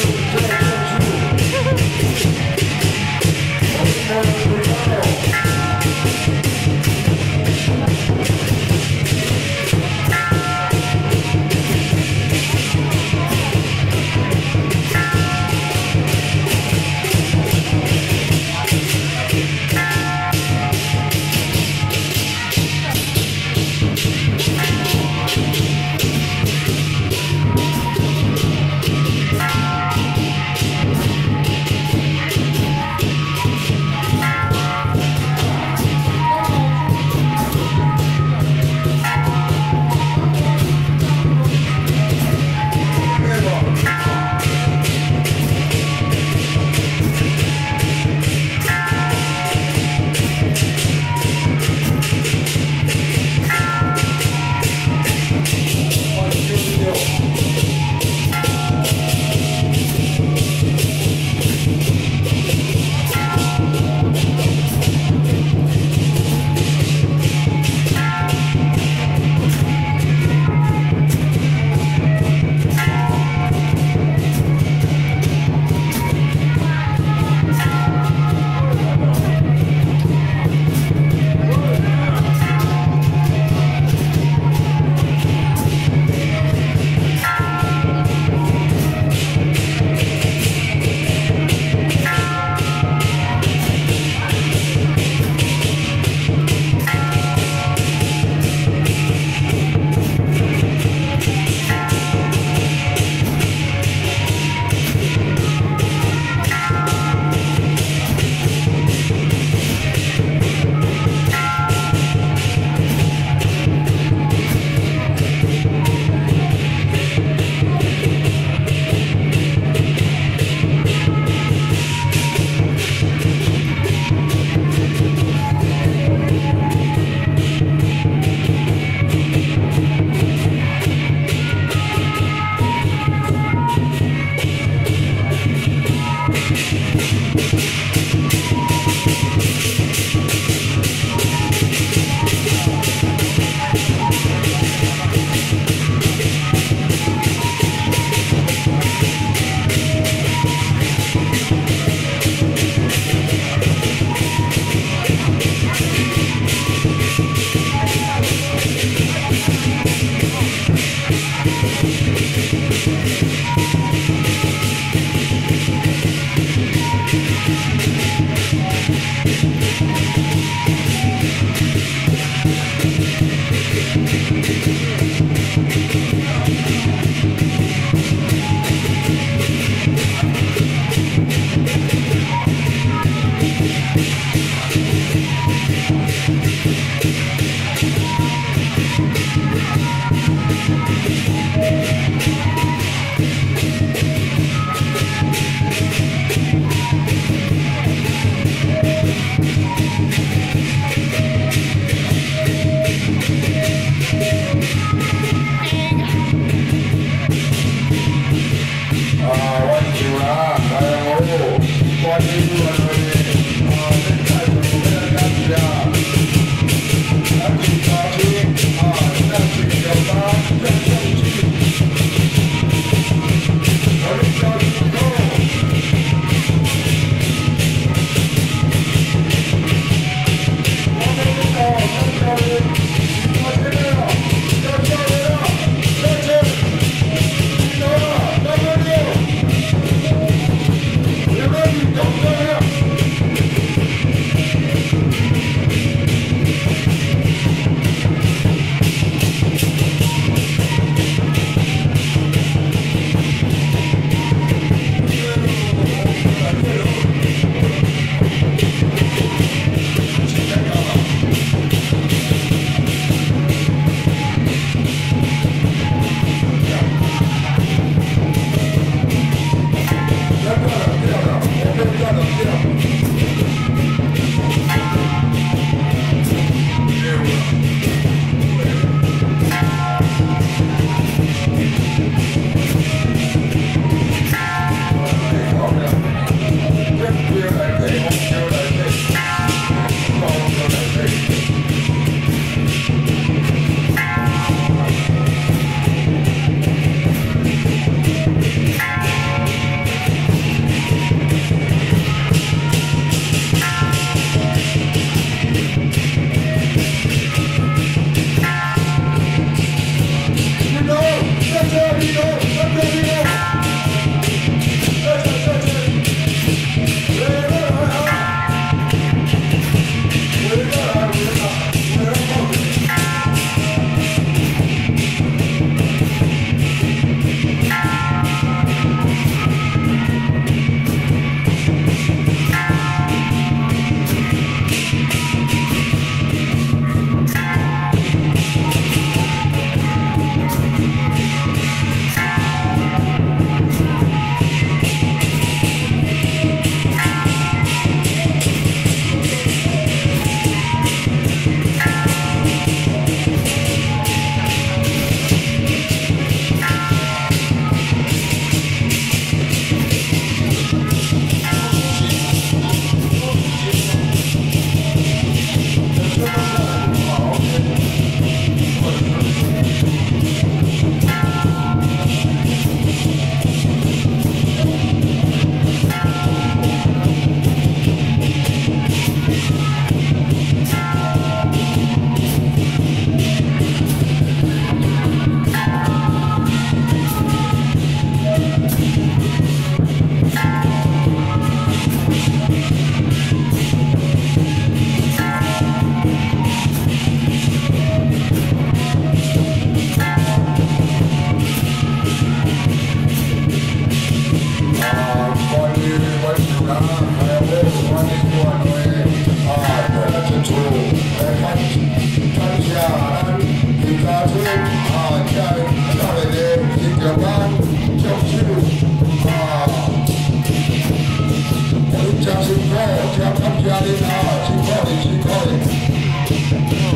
Don't it, she caught it, she caught it.